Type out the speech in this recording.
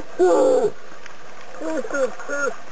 This is